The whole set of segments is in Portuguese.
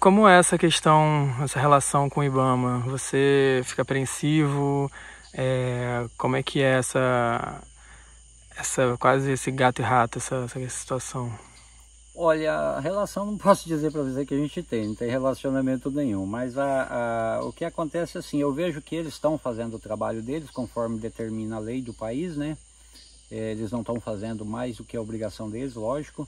Como é essa questão, essa relação com o IBAMA? Você fica apreensivo? É, como é que é essa, essa quase esse gato e rato, essa, essa situação? Olha, a relação não posso dizer para você que a gente tem, não tem relacionamento nenhum, mas a, a, o que acontece é assim, eu vejo que eles estão fazendo o trabalho deles conforme determina a lei do país, né? É, eles não estão fazendo mais do que a obrigação deles, lógico.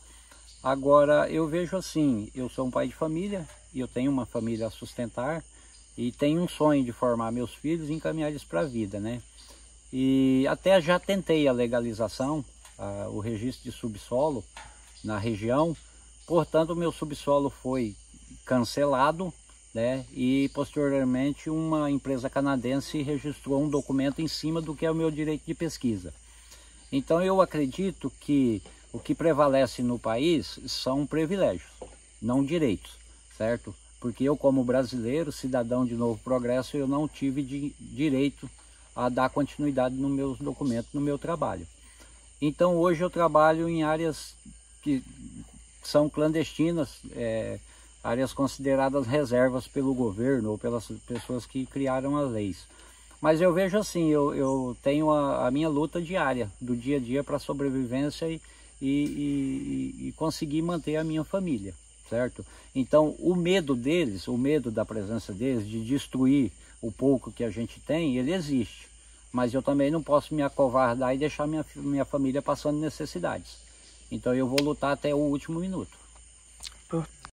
Agora, eu vejo assim, eu sou um pai de família, e eu tenho uma família a sustentar e tenho um sonho de formar meus filhos e encaminhar eles para a vida, né? E até já tentei a legalização, a, o registro de subsolo na região, portanto o meu subsolo foi cancelado, né? E posteriormente uma empresa canadense registrou um documento em cima do que é o meu direito de pesquisa. Então eu acredito que o que prevalece no país são privilégios, não direitos certo? Porque eu como brasileiro, cidadão de Novo Progresso, eu não tive direito a dar continuidade nos meus documentos, no meu trabalho. Então hoje eu trabalho em áreas que são clandestinas, é, áreas consideradas reservas pelo governo ou pelas pessoas que criaram as leis. Mas eu vejo assim, eu, eu tenho a, a minha luta diária, do dia a dia para a sobrevivência e, e, e, e conseguir manter a minha família certo? Então, o medo deles, o medo da presença deles, de destruir o pouco que a gente tem, ele existe. Mas eu também não posso me acovardar e deixar minha, minha família passando necessidades. Então, eu vou lutar até o último minuto.